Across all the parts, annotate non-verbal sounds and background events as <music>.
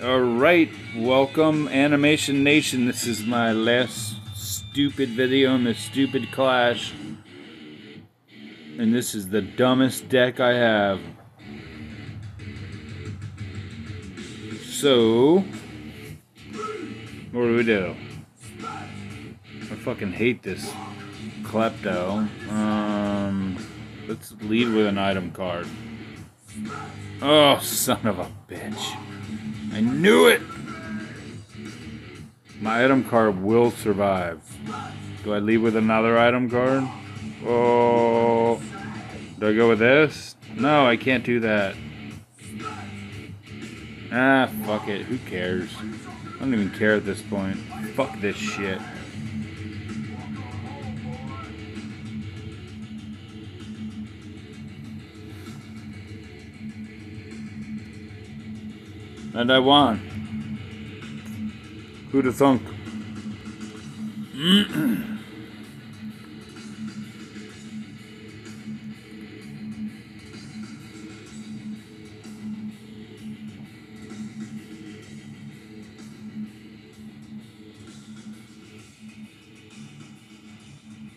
Alright, welcome Animation Nation. This is my last stupid video in this stupid clash. And this is the dumbest deck I have. So, what do we do? I fucking hate this klepto. Um, let's lead with an item card. Oh, son of a bitch. I knew it! My item card will survive. Do I lead with another item card? Oh, do I go with this? No, I can't do that. Ah, fuck it. Who cares? I don't even care at this point. Fuck this shit. And I won. Who'd have thunk?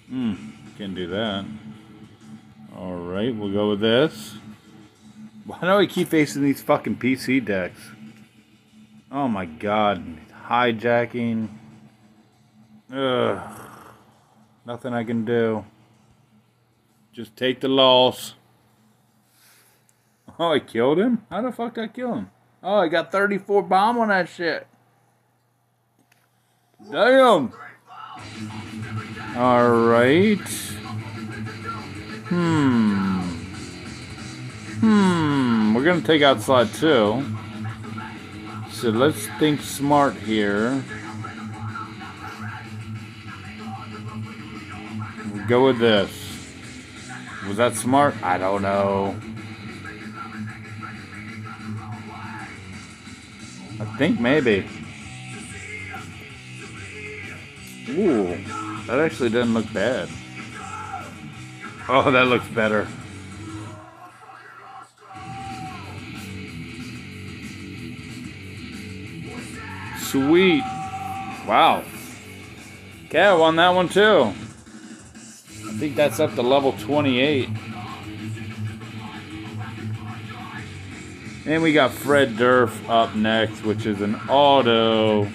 Hmm, can't do that. Alright, we'll go with this. Why do I keep facing these fucking PC decks? Oh my god. Hijacking. Ugh. Nothing I can do. Just take the loss. <laughs> Oh, I killed him? How the fuck did I kill him? Oh, I got 34 bomb on that shit. Damn. Alright. Hmm. Hmm. We're going to take out slot two. So let's think smart here. We'll go with this. Was that smart? I don't know. I think maybe. Ooh, that actually doesn't look bad. Oh, that looks better. Sweet. Wow. Cat won that one too. I think that's up to level 28. And we got Fred Durf up next, which is an auto.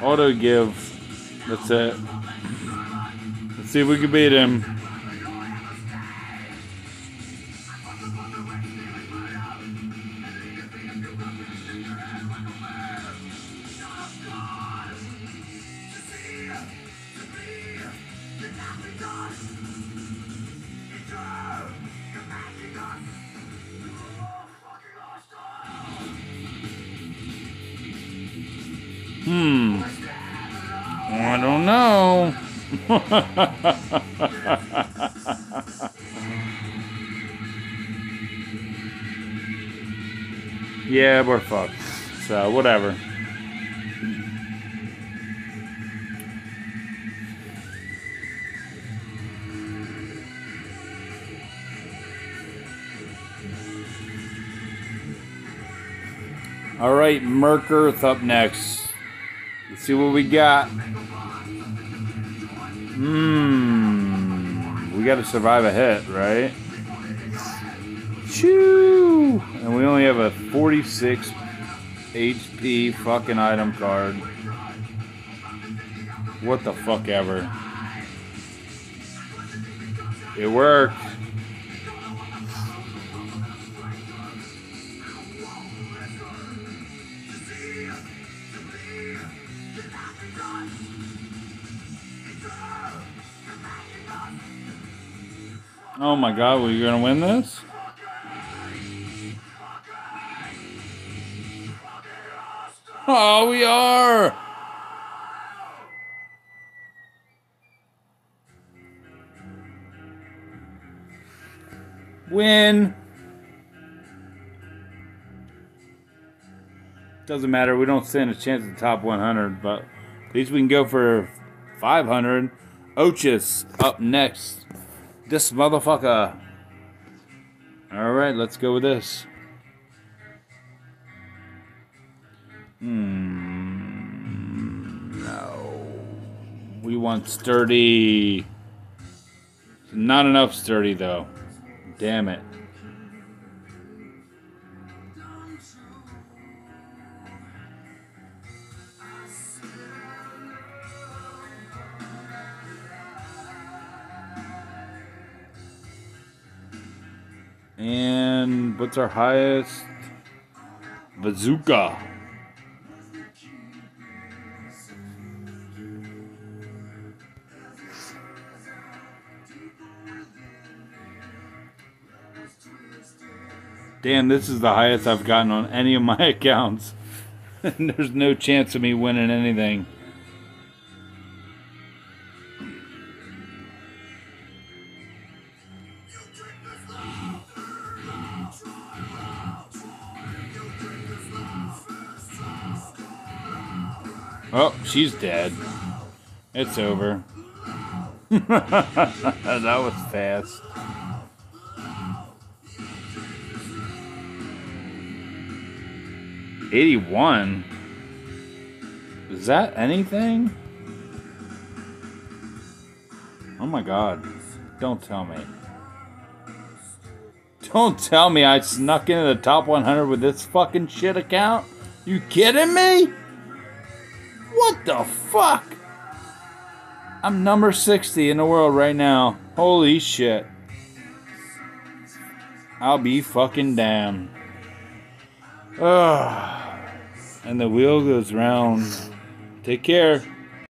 Auto give. That's it. Let's see if we can beat him. Hmm. I don't know. <laughs> yeah, we're fucked. So, whatever. All right, Merkirth up next. Let's see what we got. Hmm. We got to survive a hit, right? Choo! And we only have a 46 HP fucking item card. What the fuck ever. It worked. Oh my god, were you gonna win this? Oh, we are! Win! Doesn't matter, we don't stand a chance at the top 100, but at least we can go for 500. Ochus up next. This motherfucker. Alright, let's go with this. Hmm. No. We want sturdy. Not enough sturdy, though. Damn it. And what's our highest? Bazooka. Damn, this is the highest I've gotten on any of my <laughs> accounts. <laughs> There's no chance of me winning anything. Oh, she's dead. It's over. <laughs> that was fast. Eighty-one. Is that anything? Oh my god. Don't tell me. Don't tell me I snuck into the top 100 with this fucking shit account? You kidding me? What the fuck? I'm number 60 in the world right now. Holy shit. I'll be fucking damned. Ugh. And the wheel goes round. Take care.